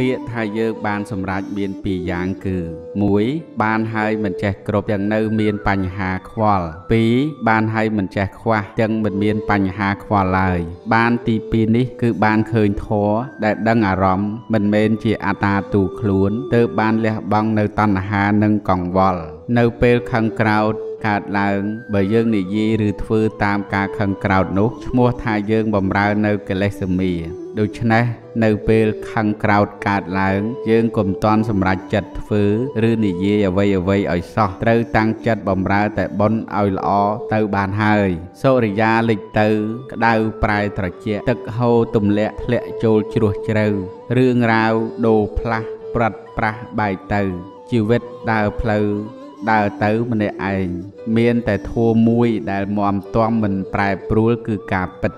ពាក្យថាយើងបានសម្រេចមានពីរយ៉ាងគឺ1បានហើយមិនចេះគ្រប់ទាំងនៅមានបញ្ហាខ្វល់2បានហើយមិនចេះខ្វះទាំងមិនមានបញ្ហាខ្វល់ឡើយបានទី2នេះគឺបានឃើញធម៌ដែលដឹងអារម្មណ៍មិនមែនជាអត្តាទូខ្លួនទើបបានលះបង់នៅតណ្ហានិងកង្វល់នៅពេលខឹងក្រោត កើតឡើង បើយើងនិយាយឬធ្វើតាមការខឹងក្រោតនោះឈ្មោះថាយើងបំរើនៅកិលេសមាដូច្នេះនៅពេលខឹងក្រោតកើតឡើង យើងកុំតន់សម្រេចចិត្តធ្វើឬនិយាយអ្វីអ្វីឲ្យសោះត្រូវតាំងចិត្តបំរើតែបុណ្យឲ្យល្អទៅបានហើយសុរិយាលិចទៅ ក្តៅប្រែត្រជាក់ទឹកហូរទម្លាក់ធ្លាក់ចូលជ្រោះជ្រៅរឿងរ៉ាវដូរផ្លាស់ប្រាត់ប្រាស់បែកទៅជីវិតដើរផ្លូវ ដើរទៅម្នាក់ឯងមានតែធัวមួយដែលមមទាំមិនប្រែប្រួលគឺការពិត